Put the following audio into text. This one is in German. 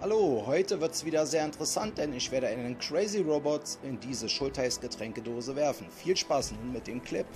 Hallo, heute wird's wieder sehr interessant, denn ich werde einen Crazy Robot in diese Schultheiß Getränkedose werfen. Viel Spaß nun mit dem Clip.